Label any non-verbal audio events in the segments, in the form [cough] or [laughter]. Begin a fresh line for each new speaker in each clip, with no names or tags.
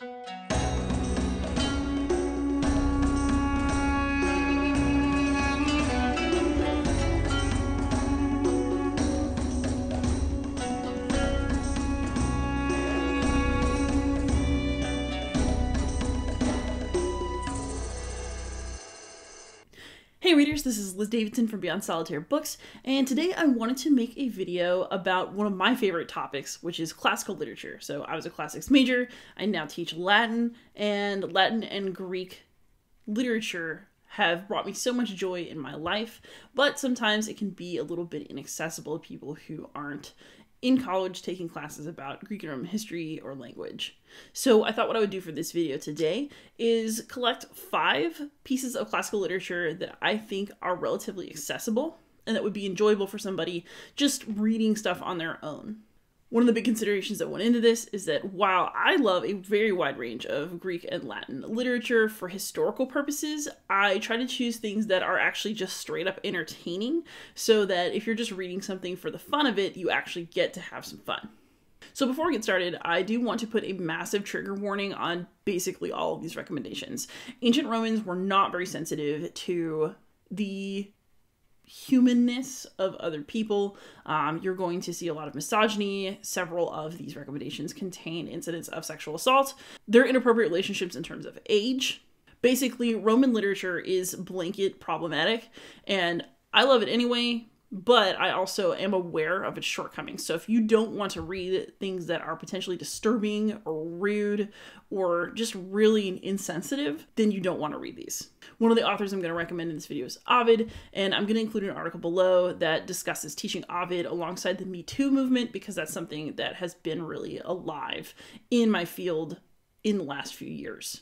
Música Hey readers, this is Liz Davidson from Beyond Solitaire Books, and today I wanted to make a video about one of my favorite topics, which is classical literature. So I was a classics major, I now teach Latin, and Latin and Greek literature have brought me so much joy in my life, but sometimes it can be a little bit inaccessible to people who aren't in college taking classes about Greek and Roman history or language. So I thought what I would do for this video today is collect five pieces of classical literature that I think are relatively accessible and that would be enjoyable for somebody just reading stuff on their own. One of the big considerations that went into this is that while I love a very wide range of Greek and Latin literature for historical purposes, I try to choose things that are actually just straight up entertaining so that if you're just reading something for the fun of it, you actually get to have some fun. So before we get started, I do want to put a massive trigger warning on basically all of these recommendations. Ancient Romans were not very sensitive to the humanness of other people. Um, you're going to see a lot of misogyny. Several of these recommendations contain incidents of sexual assault. They're inappropriate relationships in terms of age. Basically, Roman literature is blanket problematic, and I love it anyway but I also am aware of its shortcomings. So if you don't want to read things that are potentially disturbing or rude or just really insensitive, then you don't want to read these. One of the authors I'm going to recommend in this video is Ovid, and I'm going to include an article below that discusses teaching Ovid alongside the Me Too movement because that's something that has been really alive in my field in the last few years.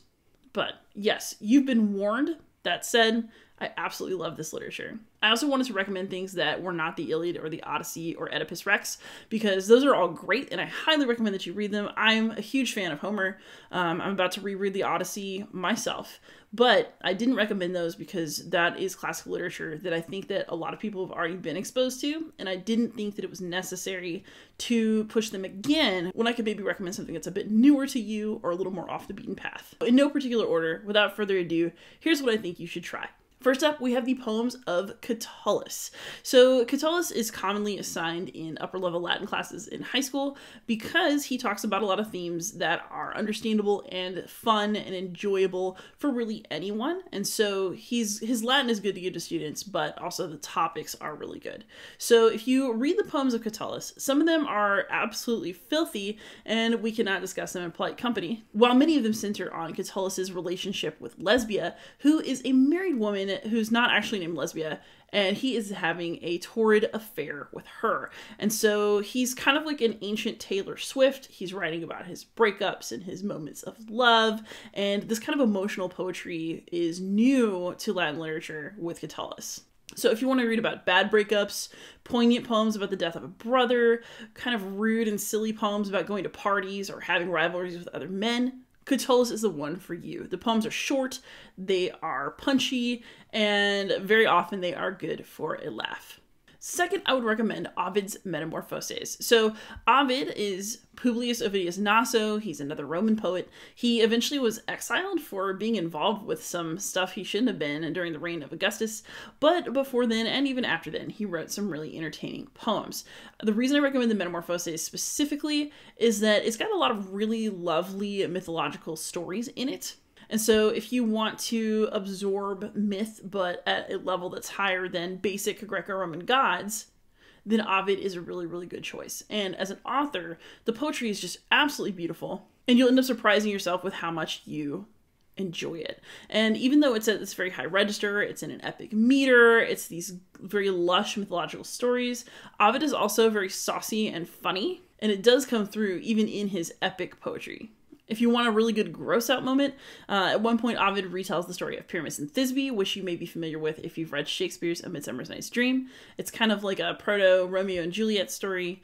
But yes, you've been warned. That said, I absolutely love this literature. I also wanted to recommend things that were not the Iliad or the Odyssey or Oedipus Rex because those are all great and I highly recommend that you read them. I'm a huge fan of Homer. Um, I'm about to reread the Odyssey myself, but I didn't recommend those because that is classical literature that I think that a lot of people have already been exposed to, and I didn't think that it was necessary to push them again when I could maybe recommend something that's a bit newer to you or a little more off the beaten path. In no particular order, without further ado, here's what I think you should try. First up, we have the poems of Catullus. So, Catullus is commonly assigned in upper level Latin classes in high school because he talks about a lot of themes that are understandable and fun and enjoyable for really anyone. And so, he's his Latin is good to give to students, but also the topics are really good. So, if you read the poems of Catullus, some of them are absolutely filthy and we cannot discuss them in polite company, while many of them center on Catullus's relationship with Lesbia, who is a married woman who's not actually named Lesbia, and he is having a torrid affair with her. And so he's kind of like an ancient Taylor Swift. He's writing about his breakups and his moments of love, and this kind of emotional poetry is new to Latin literature with Catullus. So, if you want to read about bad breakups, poignant poems about the death of a brother, kind of rude and silly poems about going to parties or having rivalries with other men, Catullus is the one for you. The poems are short, they are punchy, and very often they are good for a laugh. Second, I would recommend Ovid's Metamorphoses. So, Ovid is Publius Ovidius Naso. He's another Roman poet. He eventually was exiled for being involved with some stuff he shouldn't have been during the reign of Augustus. But before then, and even after then, he wrote some really entertaining poems. The reason I recommend the Metamorphoses specifically is that it's got a lot of really lovely mythological stories in it. And so, if you want to absorb myth, but at a level that's higher than basic Greco Roman gods, then Ovid is a really, really good choice. And as an author, the poetry is just absolutely beautiful. And you'll end up surprising yourself with how much you enjoy it. And even though it's at this very high register, it's in an epic meter, it's these very lush mythological stories, Ovid is also very saucy and funny. And it does come through even in his epic poetry. If you want a really good gross out moment, uh, at one point Ovid retells the story of Pyramus and Thisbe, which you may be familiar with if you've read Shakespeare's A Midsummer Night's Dream. It's kind of like a proto Romeo and Juliet story.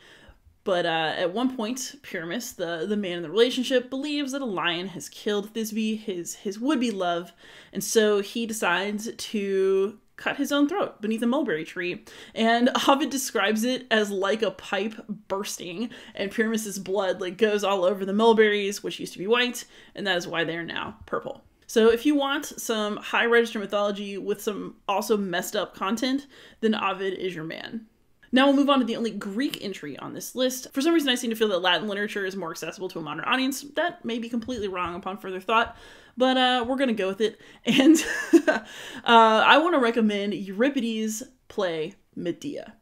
But uh, at one point, Pyramus, the, the man in the relationship, believes that a lion has killed Thisbe, his, his would be love, and so he decides to cut his own throat beneath a mulberry tree. And Ovid describes it as like a pipe bursting, and Pyramus's blood like goes all over the mulberries, which used to be white, and that is why they are now purple. So if you want some high register mythology with some also messed up content, then Ovid is your man. Now we'll move on to the only Greek entry on this list. For some reason, I seem to feel that Latin literature is more accessible to a modern audience. That may be completely wrong upon further thought, but uh, we're going to go with it. [laughs] And uh, I want to recommend Euripides' play Medea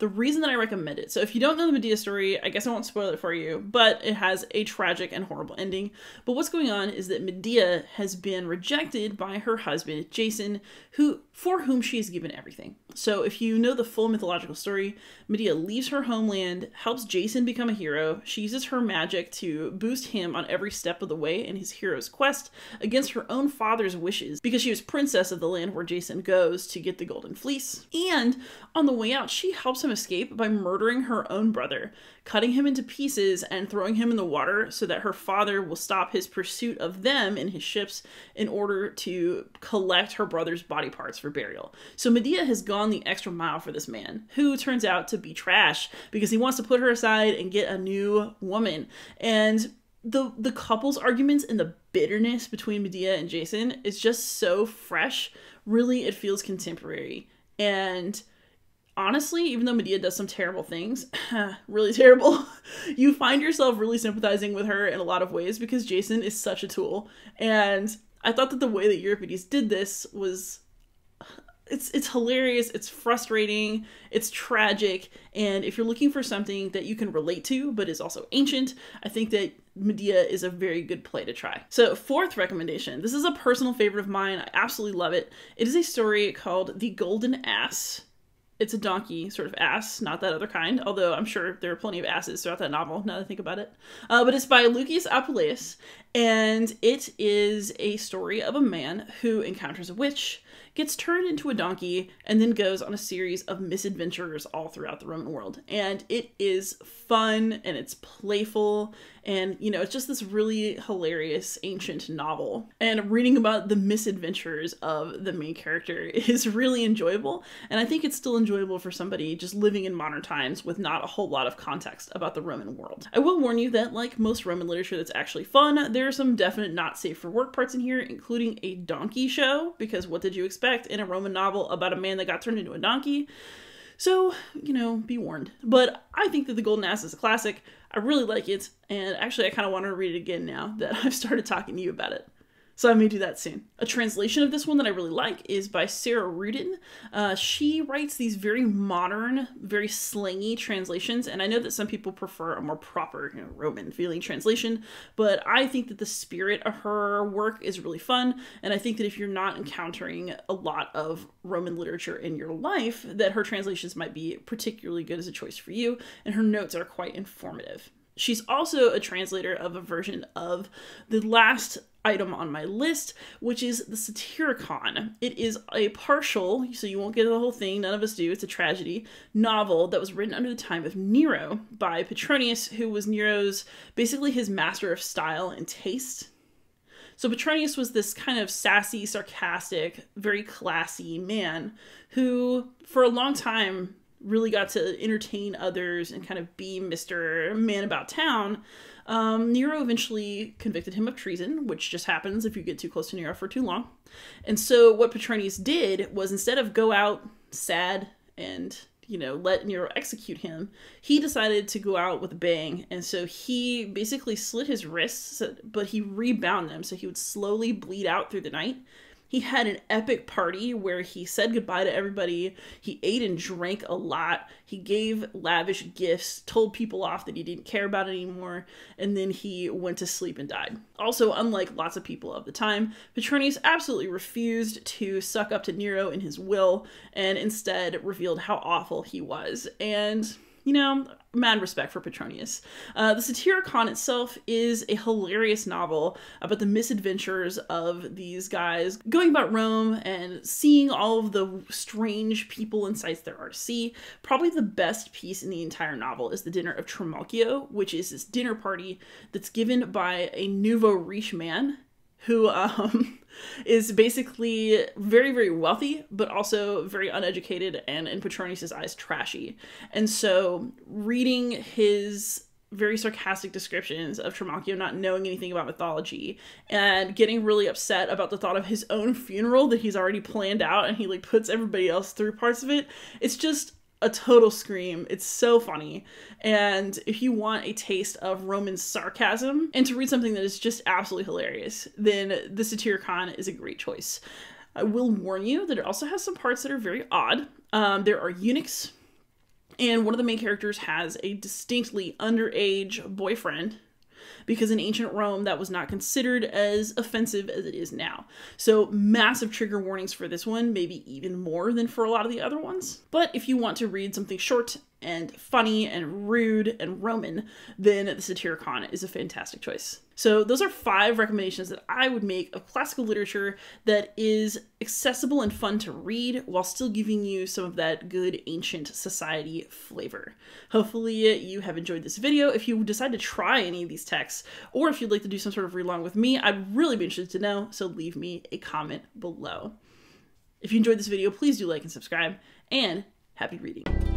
the reason that I recommend it. So if you don't know the Medea story, I guess I won't spoil it for you, but it has a tragic and horrible ending. But what's going on is that Medea has been rejected by her husband Jason, who for whom she has given everything. So if you know the full mythological story, Medea leaves her homeland, helps Jason become a hero. She uses her magic to boost him on every step of the way in his hero's quest against her own father's wishes because she was princess of the land where Jason goes to get the golden fleece. And on the way out, she helps him escape by murdering her own brother, cutting him into pieces and throwing him in the water so that her father will stop his pursuit of them in his ships in order to collect her brother's body parts for burial. So Medea has gone the extra mile for this man, who turns out to be trash because he wants to put her aside and get a new woman. And the the couple's arguments and the bitterness between Medea and Jason is just so fresh. Really, it feels contemporary. And honestly, even though Medea does some terrible things, [laughs] really terrible, [laughs] you find yourself really sympathizing with her in a lot of ways because Jason is such a tool. And I thought that the way that Euripides did this was it's it's hilarious, it's frustrating, it's tragic, and if you're looking for something that you can relate to but is also ancient, I think that Medea is a very good play to try. So, fourth recommendation. This is a personal favorite of mine. I absolutely love it. It is a story called The Golden Ass it's a donkey sort of ass, not that other kind, although I'm sure there are plenty of asses throughout that novel, now that I think about it. Uh, but it's by Lucius Apuleius, and it is a story of a man who encounters a witch, gets turned into a donkey, and then goes on a series of misadventures all throughout the Roman world. And it is fun and it's playful and you know it's just this really hilarious ancient novel and reading about the misadventures of the main character [laughs] is really enjoyable and i think it's still enjoyable for somebody just living in modern times with not a whole lot of context about the roman world i will warn you that like most roman literature that's actually fun there are some definite not safe for work parts in here including a donkey show because what did you expect in a roman novel about a man that got turned into a donkey so, you know, be warned. But I think that The Golden Ass is a classic. I really like it, and actually, I kind of want to read it again now that [laughs] I've started talking to you about it. So I may do that soon. A translation of this one that I really like is by Sarah Ruden. Uh, she writes these very modern, very slangy translations, and I know that some people prefer a more proper, you know, Roman feeling translation, but I think that the spirit of her work is really fun, and I think that if you're not encountering a lot of Roman literature in your life, that her translations might be particularly good as a choice for you, and her notes are quite informative. She's also a translator of a version of the last item on my list, which is the Satyricon. It is a partial, so you won't get the whole thing, none of us do, it's a tragedy, novel that was written under the time of Nero by Petronius, who was Nero's basically his master of style and taste. So Petronius was this kind of sassy, sarcastic, very classy man who, for a long time, really got to entertain others and kind of be Mr. Man About Town, um, Nero eventually convicted him of treason, which just happens if you get too close to Nero for too long. And so what Petronius did was instead of go out sad and you know, let Nero execute him, he decided to go out with a bang. And so he basically slit his wrists, but he rebound them so he would slowly bleed out through the night he had an epic party where he said goodbye to everybody. He ate and drank a lot. He gave lavish gifts, told people off that he didn't care about anymore, and then he went to sleep and died. Also, unlike lots of people of the time, Petronius absolutely refused to suck up to Nero in his will and instead revealed how awful he was. And you know, mad respect for Petronius. Uh, the Satyricon itself is a hilarious novel about the misadventures of these guys going about Rome and seeing all of the strange people and sights there are to see. Probably the best piece in the entire novel is the Dinner of Trimalchio, which is this dinner party that's given by a nouveau riche man who um, [laughs] is basically very, very wealthy, but also very uneducated and, in Petronius' eyes, trashy. And so, reading his very sarcastic descriptions of Trimalchio not knowing anything about mythology and getting really upset about the thought of his own funeral that he's already planned out and he like puts everybody else through parts of it. It's just a total scream. It's so funny. And if you want a taste of Roman sarcasm and to read something that is just absolutely hilarious, then the Satyricon is a great choice. I will warn you that it also has some parts that are very odd. Um, there are eunuchs, and one of the main characters has a distinctly underage boyfriend because in ancient Rome that was not considered as offensive as it is now. So, massive trigger warnings for this one, maybe even more than for a lot of the other ones. But if you want to read something short and funny and rude and Roman, then the Satyricon is a fantastic choice. So, those are five recommendations that I would make of classical literature that is accessible and fun to read while still giving you some of that good ancient society flavor. Hopefully, uh, you have enjoyed this video. If you decide to try any of these texts, or if you'd like to do some sort of read along with me, I'd really be interested to know, so leave me a comment below. If you enjoyed this video, please do like and subscribe, and happy reading.